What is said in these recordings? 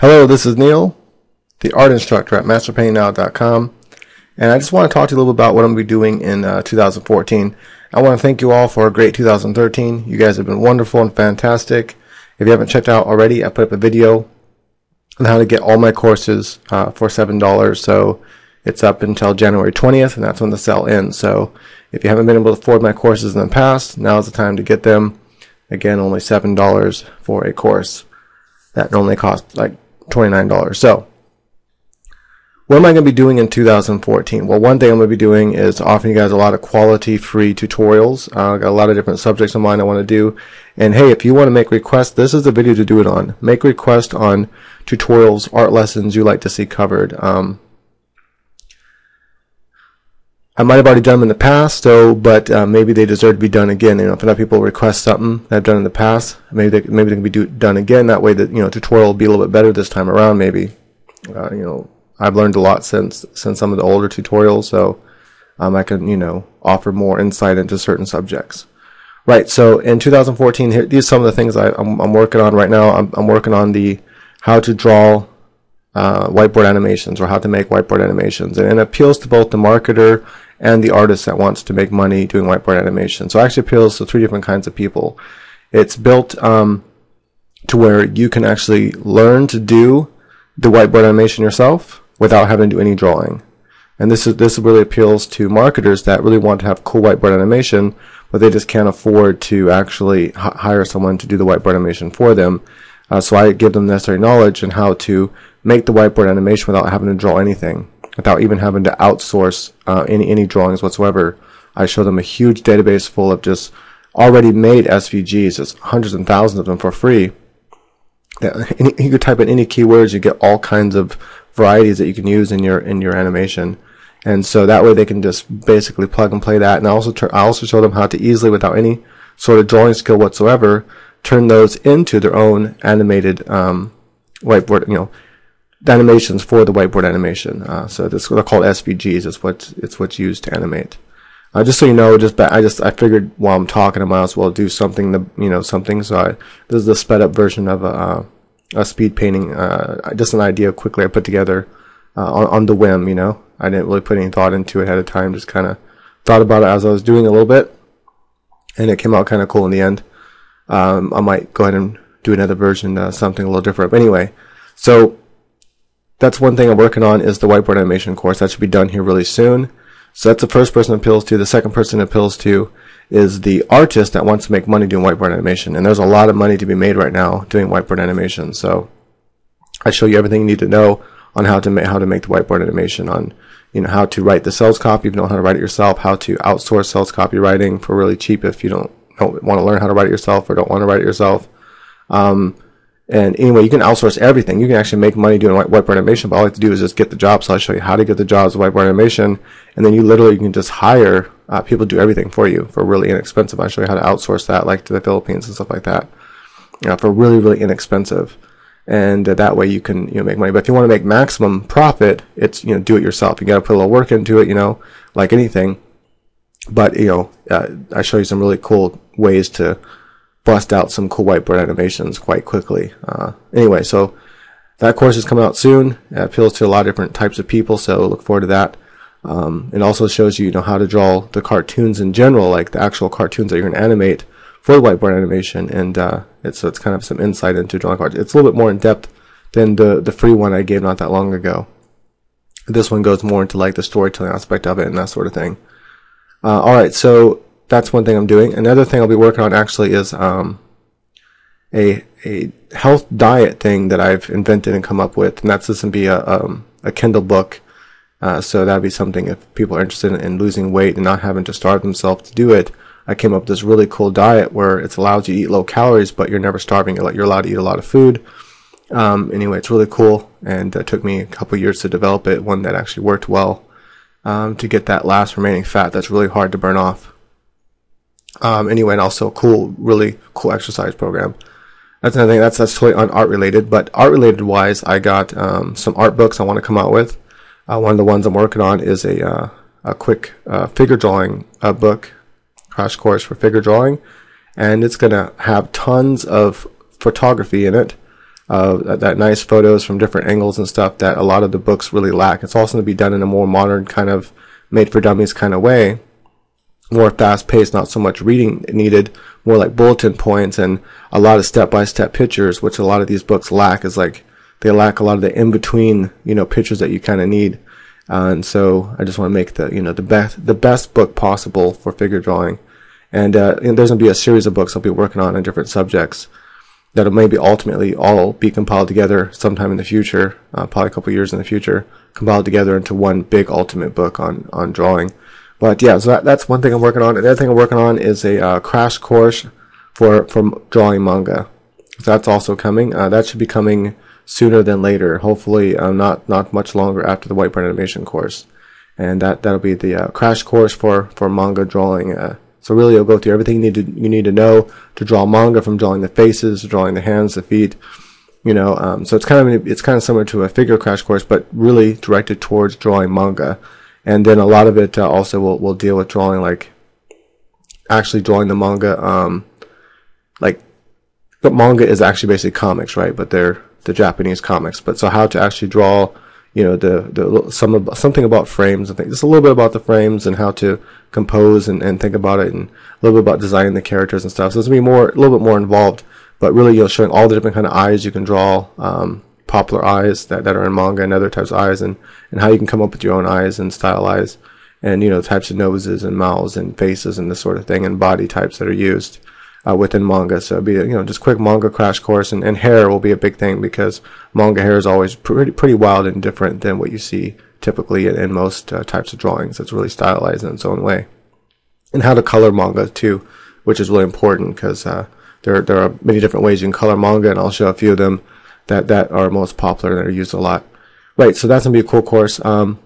Hello, this is Neil, the art instructor at masterpaintingnow.com, and I just want to talk to you a little bit about what I'm going to be doing in uh, 2014. I want to thank you all for a great 2013. You guys have been wonderful and fantastic. If you haven't checked out already, I put up a video on how to get all my courses uh, for $7. So it's up until January 20th, and that's when the sale ends. So if you haven't been able to afford my courses in the past, now's the time to get them. Again, only $7 for a course that normally costs like $29. So, what am I going to be doing in 2014? Well, one thing I'm going to be doing is offering you guys a lot of quality free tutorials. Uh, I've got a lot of different subjects in mind I want to do. And hey, if you want to make requests, this is the video to do it on. Make requests on tutorials, art lessons you like to see covered. Um, I might have already done them in the past, so but uh, maybe they deserve to be done again. You know, if enough people request something that I've done in the past, maybe they, maybe they can be do, done again. That way, that you know, tutorial will be a little bit better this time around. Maybe, uh, you know, I've learned a lot since since some of the older tutorials, so um, I can you know offer more insight into certain subjects. Right. So in 2014, here, these are some of the things I, am working on right now. I'm, I'm working on the how to draw uh, whiteboard animations or how to make whiteboard animations, and it appeals to both the marketer and the artist that wants to make money doing whiteboard animation. So it actually appeals to three different kinds of people. It's built um, to where you can actually learn to do the whiteboard animation yourself without having to do any drawing. And this is this really appeals to marketers that really want to have cool whiteboard animation, but they just can't afford to actually hire someone to do the whiteboard animation for them. Uh, so I give them necessary knowledge and how to make the whiteboard animation without having to draw anything without even having to outsource uh, any any drawings whatsoever. I show them a huge database full of just already made SVGs, just hundreds and thousands of them for free. Any, you could type in any keywords, you get all kinds of varieties that you can use in your in your animation, and so that way they can just basically plug and play that. And I also I also show them how to easily, without any sort of drawing skill whatsoever, turn those into their own animated um, whiteboard, you know, animations for the whiteboard animation. Uh, so this they're called SVGs. It's what it's what's used to animate. Uh, just so you know, just I just I figured while I'm talking, I might as well do something to you know something. So I, this is the sped up version of a, a speed painting. Uh, just an idea quickly I put together uh, on, on the whim. You know, I didn't really put any thought into it ahead of time. Just kind of thought about it as I was doing a little bit, and it came out kind of cool in the end. Um, I might go ahead and do another version, uh, something a little different. But anyway, so that's one thing I'm working on is the whiteboard animation course. That should be done here really soon. So that's the first person appeals to. The second person appeals to is the artist that wants to make money doing whiteboard animation. And there's a lot of money to be made right now doing whiteboard animation. So I show you everything you need to know on how to make how to make the whiteboard animation, on you know how to write the sales copy if you don't know how to write it yourself, how to outsource sales copywriting for really cheap if you don't don't want to learn how to write it yourself or don't want to write it yourself. Um, and anyway, you can outsource everything. You can actually make money doing whiteboard animation, but all you have to do is just get the job. So I'll show you how to get the jobs of whiteboard animation. And then you literally can just hire uh, people to do everything for you for really inexpensive. I'll show you how to outsource that, like to the Philippines and stuff like that, you know, for really, really inexpensive. And uh, that way you can, you know, make money. But if you want to make maximum profit, it's, you know, do it yourself. You got to put a little work into it, you know, like anything. But, you know, uh, I show you some really cool ways to bust out some cool whiteboard animations quite quickly. Uh, anyway, so that course is coming out soon. It appeals to a lot of different types of people, so look forward to that. Um, it also shows you, you know how to draw the cartoons in general, like the actual cartoons that you're going to animate for the whiteboard animation, and uh, it's so it's kind of some insight into drawing cartoons. It's a little bit more in depth than the the free one I gave not that long ago. This one goes more into like the storytelling aspect of it and that sort of thing. Uh, all right, so that's one thing I'm doing. Another thing I'll be working on actually is um, a a health diet thing that I've invented and come up with, and that's just gonna be a um, a Kindle book. Uh, so that'd be something if people are interested in, in, losing weight and not having to starve themselves to do it. I came up with this really cool diet where it allows you to eat low calories, but you're never starving. You're allowed to eat a lot of food. Um, anyway, it's really cool, and it took me a couple years to develop it. One that actually worked well um, to get that last remaining fat that's really hard to burn off. Um, anyway, and also a cool, really cool exercise program. That's another thing. That's that's totally on art related, but art related wise, I got um, some art books I want to come out with. Uh, one of the ones I'm working on is a uh, a quick uh, figure drawing book, crash course for figure drawing, and it's gonna have tons of photography in it. uh, that nice photos from different angles and stuff that a lot of the books really lack. It's also going to be done in a more modern kind of made for dummies kind of way, more fast paced, not so much reading needed, more like bulletin points and a lot of step by step pictures, which a lot of these books lack. Is like they lack a lot of the in between, you know, pictures that you kind of need. Uh, and so I just want to make the you know the best the best book possible for figure drawing. And, uh, and there's going to be a series of books I'll be working on in different subjects that'll maybe ultimately all be compiled together sometime in the future, uh, probably a couple years in the future, compiled together into one big ultimate book on, on drawing. But yeah, so that, that's one thing I'm working on. Another thing I'm working on is a uh, crash course for for drawing manga. So that's also coming. Uh, that should be coming sooner than later. Hopefully, uh, not not much longer after the whiteboard animation course, and that that'll be the uh, crash course for for manga drawing. Uh, so really, you'll go through everything you need to you need to know to draw manga, from drawing the faces, drawing the hands, the feet. You know, um, so it's kind of it's kind of similar to a figure crash course, but really directed towards drawing manga. And then a lot of it uh, also will will deal with drawing like actually drawing the manga. Um, like, but manga is actually basically comics, right? But they're the Japanese comics. But so how to actually draw you know the the some something about frames and things just a little bit about the frames and how to compose and, and think about it and a little bit about designing the characters and stuff so it's gonna be more a little bit more involved but really you know showing all the different kind of eyes you can draw um, popular eyes that, that are in manga and other types of eyes and and how you can come up with your own eyes and style eyes and you know types of noses and mouths and faces and this sort of thing and body types that are used uh, within manga. So it'll be you know just quick manga crash course, and, and hair will be a big thing because manga hair is always pretty pretty wild and different than what you see typically in, in most uh, types of drawings. It's really stylized in its own way, and how to color manga too, which is really important because uh, there there are many different ways you can color manga, and I'll show a few of them that that are most popular and are used a lot. Right, so that's gonna be a cool course. Um,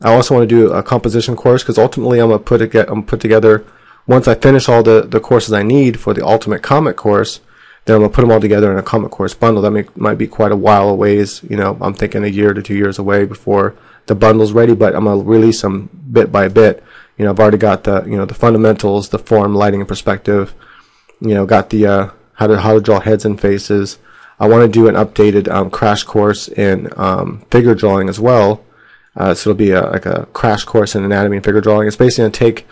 I also want to do a composition course because ultimately I'm gonna put it, get, I'm put together once I finish all the, the courses I need for the ultimate comic course, then I'm gonna put them all together in a comic course bundle. That may, might be quite a while away. You know, I'm thinking a year to two years away before the bundle's ready, but I'm gonna release them bit by bit. You know, I've already got the you know the fundamentals, the form, lighting, and perspective. You know, got the uh, how to how to draw heads and faces. I want to do an updated um, crash course in um, figure drawing as well. Uh, so it'll be a, like a crash course in anatomy and figure drawing. It's basically going to take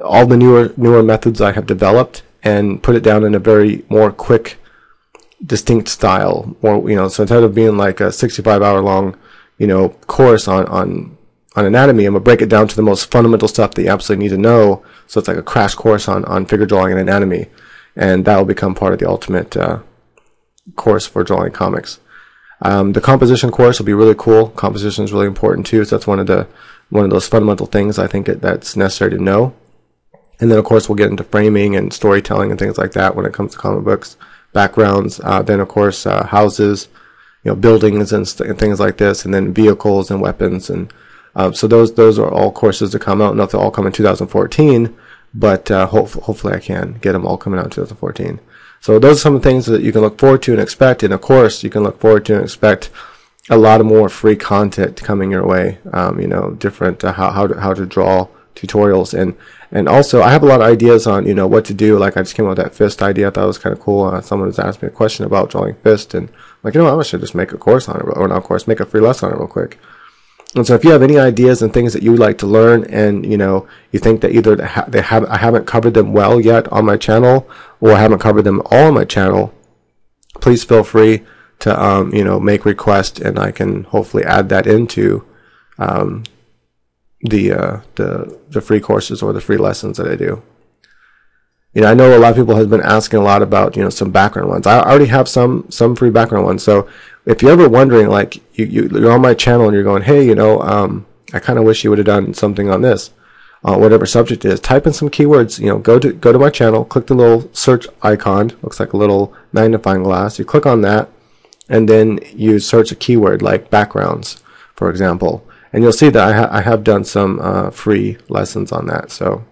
all the newer newer methods I have developed and put it down in a very more quick, distinct style. Or you know, so instead of being like a 65 hour long, you know, course on on on anatomy, I'm gonna break it down to the most fundamental stuff that you absolutely need to know. So it's like a crash course on on figure drawing and anatomy, and that will become part of the ultimate uh, course for drawing comics. Um, the composition course will be really cool. Composition is really important too. So that's one of the one of those fundamental things I think that's necessary to know. And then, of course, we'll get into framing and storytelling and things like that when it comes to comic books, backgrounds. Uh, then, of course, uh, houses, you know, buildings and, st- and, things like this, and then vehicles and weapons. And uh, so those those are all courses to come out. Not they'll all come in 2014, but uh, hopefully I can get them all coming out in 2014. So those are some of the things that you can look forward to and expect. And of course, you can look forward to and expect a lot of more free content coming your way. Um, you know, different uh, how how to, how to draw tutorials. And and also I have a lot of ideas on you know what to do. Like I just came up with that fist idea. I thought it was kind of cool uh, someone was asking me a question about drawing fist. And I'm like you know what, I should just make a course on it or not a course make a free lesson on it real quick and so if you have any ideas and things that you would like to learn and you know you think that either they have I haven't covered them well yet on my channel or I haven't covered them all on my channel please feel free to um, you know make requests and I can hopefully add that into um, the uh, the the free courses or the free lessons that I do. You know, I know a lot of people have been asking a lot about you know some background ones. I already have some some free background ones. So if you're ever wondering, like you, you you're on my channel and you're going, hey, you know, um, I kind of wish you would have done something on this, uh, whatever subject is. Type in some keywords. You know, go to go to my channel, click the little search icon. Looks like a little magnifying glass. You click on that, and then you search a keyword like backgrounds, for example and you'll see that I, ha I have done some uh, free lessons on that. So,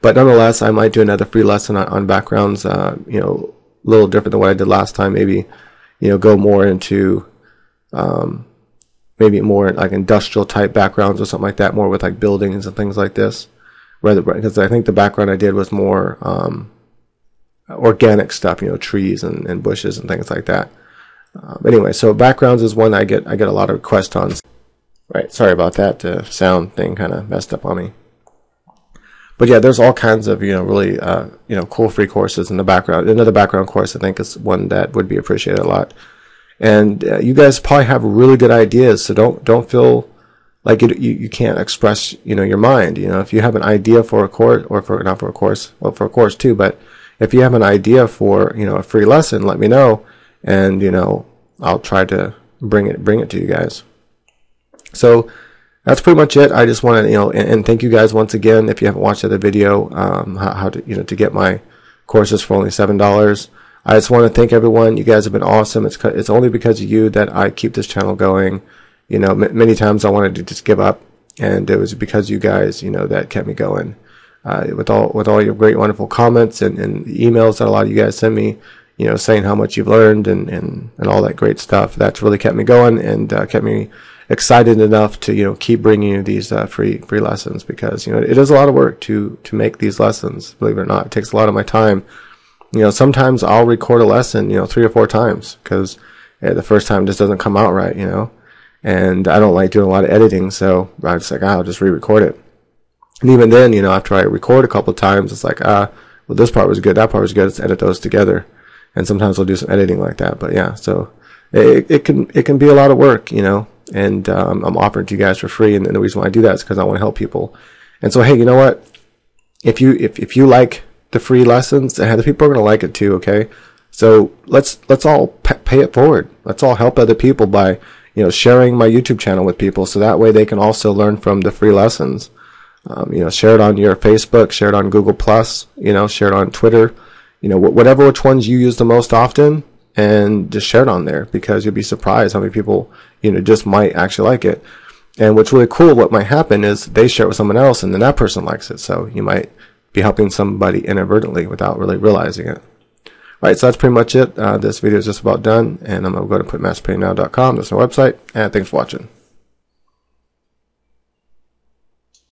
but nonetheless, I might do another free lesson on, on backgrounds. Uh, you know, a little different than what I did last time. Maybe, you know, go more into um, maybe more like industrial type backgrounds or something like that, more with like buildings and things like this. Rather, because I think the background I did was more um, organic stuff, you know, trees and, and bushes and things like that. Um, anyway, so backgrounds is one I get I get a lot of requests on. Right, sorry about that. The sound thing kind of messed up on me. But yeah, there's all kinds of you know really uh, you know cool free courses in the background. Another background course I think is one that would be appreciated a lot. And uh, you guys probably have really good ideas, so don't don't feel like it, you you can't express you know your mind. You know, if you have an idea for a course or for not for a course, well for a course too, but if you have an idea for you know a free lesson, let me know, and you know I'll try to bring it bring it to you guys. So that's pretty much it. I just want to, you know, and, and, thank you guys once again. If you haven't watched the other video, um, how, how, to, you know, to get my courses for only seven dollars. I just want to thank everyone. You guys have been awesome. It's it's only because of you that I keep this channel going. You know, m- many times I wanted to just give up, and it was because you guys, you know, that kept me going. Uh, with all with all your great, wonderful comments and, and emails that a lot of you guys send me, you know, saying how much you've learned and, and, and all that great stuff. That's really kept me going and uh, kept me excited enough to you know keep bringing you these uh, free free lessons because you know it is a lot of work to to make these lessons. Believe it or not, it takes a lot of my time. You know, sometimes I'll record a lesson you know three or four times because yeah, the first time just doesn't come out right. You know, and I don't like doing a lot of editing, so I'm just like ah, I'll just re-record it. And even then, you know, after I record a couple of times, it's like ah, well this part was good, that part was good. Let's edit those together. And sometimes I'll do some editing like that. But yeah, so it, it can it can be a lot of work, you know and um, I'm offering to you guys for free. And, and the reason why I do that is because I want to help people. And so, hey, you know what? If you if, if you like the free lessons, and other people are going to like it too. Okay, so let's let's all pay it forward. Let's all help other people by you know sharing my YouTube channel with people, so that way they can also learn from the free lessons. Um, you know, share it on your Facebook, share it on Google Plus, you know, share it on Twitter. You know, whatever which ones you use the most often, and just share it on there because you'll be surprised how many people, you know, just might actually like it. And what's really cool, what might happen is they share it with someone else and then that person likes it. So you might be helping somebody inadvertently without really realizing it. All right, so that's pretty much it. Uh, this video is just about done, and I'm going to go to put masterpaintingnow.com. That's my website, and thanks for watching.